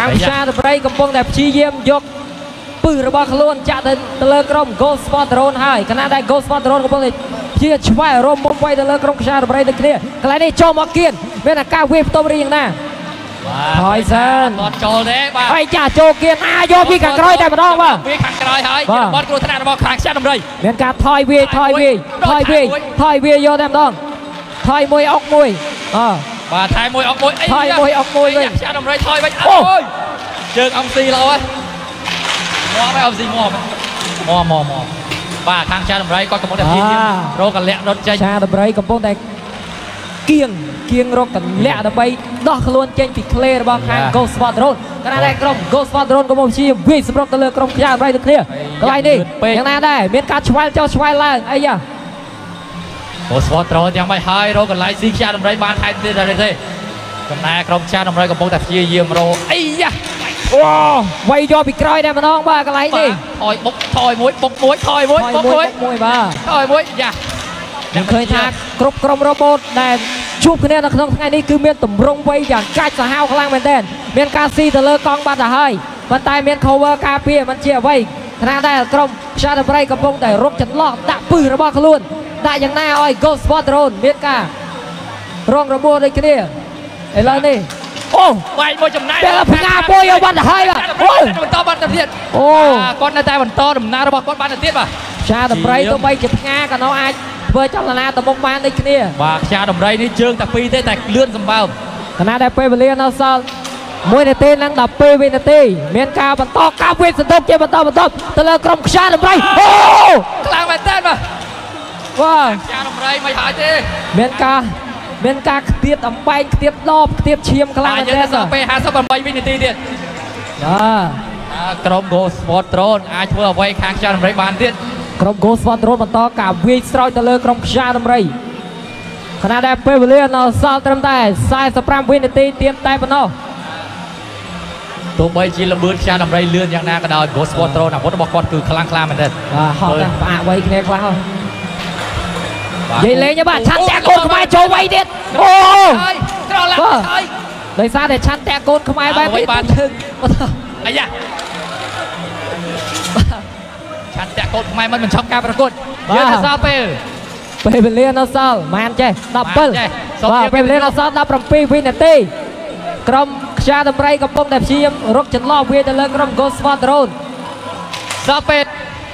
ខាងផ្សារតប្រៃកំពុងតែព្យាយាមយកពឹសរបស់ខ្លួនចាក់ទៅទៅលើក្រុម Gold Sport Drone ហើយខណៈដែល Gold Sport Drone កំពុងតែព្យាឆ្វែររំមុំវាយទៅលើក្រុមផ្សារតប្រៃដូចគ្នាកន្លែងនេះចូលមកគៀនមានអាការវាយផ្ទុំរីយ៉ាងណាបាទហើយសិនអត់ចូលទេបាទហើយចាចូលគៀនអាយកពីខាងក្រោយតែម្ដងបាទវាខាងក្រោយហើយបាទជាបត់គ្រោះថ្នាក់របស់ខាងខ្ចាត់ដំរីមានការថយវាយថយវាយដូចថយវាយមួយថយវាយយកតែម្ដងថយមួយអុកមួយអ បាទថែមួយអុកមួយអីថយមួយអុកមួយវិញខ្ចាត់ដំរីថយវិញអូអូយជើងអង្គស៊ីលោហើយមកហើយអង្គស៊ីមកមកមកមកបាទខាងខ្ចាត់ដំរីគាត់កំពុងតែព្យាយាមរកកលៈរត់ចេញឆាដំរីកំពុងតែគៀងគៀងរកកលាក់ដើម្បីដោះខ្លួនចេញពីក្លេរបស់ខាងយ៉ា Ghost Spot Drone ខណៈដែលក្រុម Ghost Spot Drone កំពុងព្យាយាមវាយសម្រុកទៅលើក្រុមខ្យាដំរីដូចគ្នាកន្លែងនេះលឿនពេកយ៉ាងណាដែរមានការឆ្វែលចុះឆ្វែលឡើងអីយ៉ា អូស្វតត្រយ៉ាងម៉េចហើយរកកន្លែងស៊ីខ្ចាត់ដំរីបានថែមទៀតដែរទេចំណែកក្រុមខ្ចាត់ដំរីកំពុងតែព្យាយាមរកអីយ៉ាអូវាយយកពីក្រោយតែម្ដងបាទកន្លែងបានេះទថយបុកថយមួយបុកមួយថយមួយថយបុកមួយមួយមួយបាទថយមួយយ៉ាខ្ញុំឃើញថាគ្រប់ក្រុមរ៉ូបូតដែលជួបគ្នានៅក្នុងថ្ងៃនេះគឺមានតម្រង់វ័យយ៉ាងកាច់សាហាវខ្លាំងមែនទែនមានការស៊ីទៅលើកង់បាត់ទៅហើយប៉ុន្តែមាន cover ការពារមិនជាអ្វីខណៈដែលក្រុមខ្យាតប្រៃកំពុងតែរកចន្លោះដាក់ពឹសរបស់ខ្លួន ដាក់យ៉ាងណាឲ្យ Ghost Spot Drone មានការរងរបួសដូចគ្នាឥឡូវនេះអូវាយមួយចំណែកពេលផ្ងាមួយឲ្យបាត់ទៅហើយបាទអូបន្តបាត់ទៅទៀតអូបាទគាត់នៅតែបន្តដំណើររបស់គាត់បានទៅទៀតបាទខ្យាតប្រៃទៅបីជាផ្ងាក៏នៅអាចធ្វើចលនាទៅមុខបានដូចគ្នាបាទខ្យាដំរីនេះជើងតែពីរទេតែលឿនសម្បើមខណៈដែលពេលវេលានៅសល់1នាទីនិង12វិនាទី មានការបន្តការវាយសន្ទុកជាបន្តបន្ទាប់ទៅលើក្រុមខ្យាដំរីអូខ្លាំងមែនតើបាទ បាទខ្យាដំរីមិនហើយទេមានការមានការខ្ទាតអំបែងខ្ទាតដបខ្ទាតឈាមខ្លាំងបាទមែនយើងទែននៅសល់ពេល58វិនាទីទៀតបាទបាទក្រុម Go Sport Drone អាចធ្វើអ្វីខាងខ្យាដំរីបានទៀតក្រុម Go Sport Drone បន្តការវាយស្រោចទៅលើក្រុមខ្យាដំរីខណៈដែលពេលវេលានៅសល់ត្រឹមតែ45វិនាទីទៀតតែប៉ុណ្ណោះទោះបីជាល្បឿនខ្យាដំរីលឿនយ៉ាងណាក៏ដោយ Go Sport Drone អាវុធរបស់គាត់គឺខ្លាំងក្លាមែនទែនបាទហត់ណាស់ផ្អាកវៃគ្នាខ្លះហើយបាទ និយាយលេងទេបាទឆាន់តាក់កូនខ្មែរចូលវៃទៀតអូហើយក្រឡាបាទហើយដោយសារតែឆាន់តាក់កូនខ្មែរបែបនេះបាទទៅឈឹងបាទអាយ៉ាឆាន់តាក់កូនខ្មែរមិនបញ្ចប់ការប្រកួតយើងទៅសល់ពេលពេលវេលានៅសល់ម៉ានចេះបានចេះ17សូមបាទជម្រាបពេលវេលានៅសល់17វិនាទីក្រុមខ្យាតម្រៃកំពុងតែព្យាយាមរកចន្លោះវាយទៅលើក្រុម Ghost Spot Drone សល់ពេល